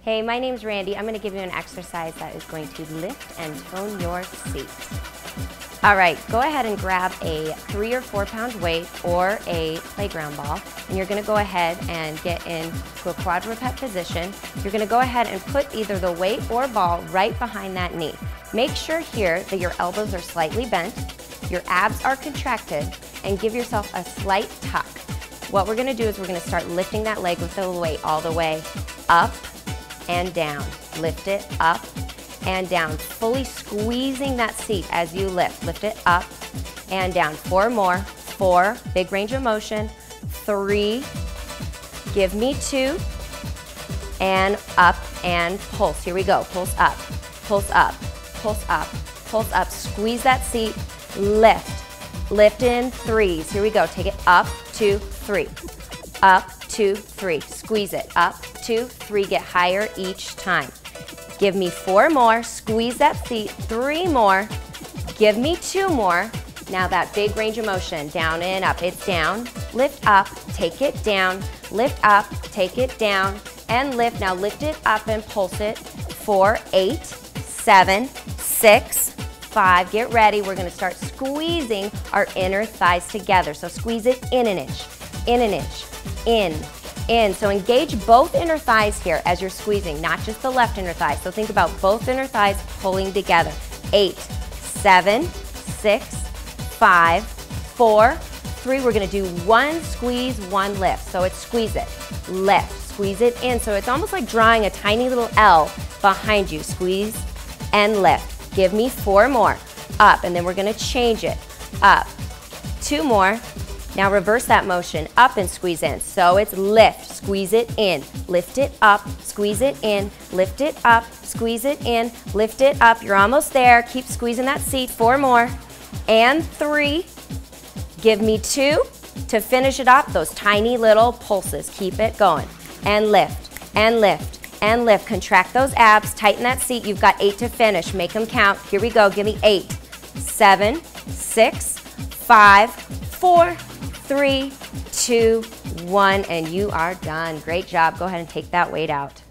Hey, my name's Randy. I'm gonna give you an exercise that is going to lift and tone your seat. All right, go ahead and grab a three or four pound weight or a playground ball, and you're gonna go ahead and get into a quadruped position. You're gonna go ahead and put either the weight or ball right behind that knee. Make sure here that your elbows are slightly bent, your abs are contracted, and give yourself a slight tuck. What we're gonna do is we're gonna start lifting that leg with the weight all the way up and down. Lift it up and down, fully squeezing that seat as you lift. Lift it up and down. Four more. Four, big range of motion. Three, give me two, and up and pulse. Here we go. Pulse up, pulse up, pulse up, pulse up. Squeeze that seat, lift. Lift in threes. Here we go. Take it up, two, three. Up, two, three. Squeeze it. Up, two, three. Get higher each time. Give me four more. Squeeze that seat. Three more. Give me two more. Now that big range of motion, down and up. It's down, lift up, take it down, lift up, take it down, and lift. Now lift it up and pulse it. Four, eight, seven, six, five. Get ready. We're gonna start squeezing our inner thighs together. So squeeze it in an inch, in an inch, in, in. So engage both inner thighs here as you're squeezing, not just the left inner thigh. So think about both inner thighs pulling together. Eight, seven, six, five, four, three. We're gonna do one squeeze, one lift. So it's squeeze it, lift, squeeze it in. So it's almost like drawing a tiny little L behind you. Squeeze and lift. Give me four more. Up, and then we're gonna change it. Up, two more, now reverse that motion, up and squeeze in. So it's lift, squeeze it in, lift it up, squeeze it in, lift it up, squeeze it in, lift it up. You're almost there. Keep squeezing that seat. Four more. And three. Give me two to finish it up. Those tiny little pulses. Keep it going. And lift, and lift, and lift. Contract those abs, tighten that seat. You've got eight to finish. Make them count. Here we go. Give me eight, seven, six, five, four, three, two, one, and you are done. Great job. Go ahead and take that weight out.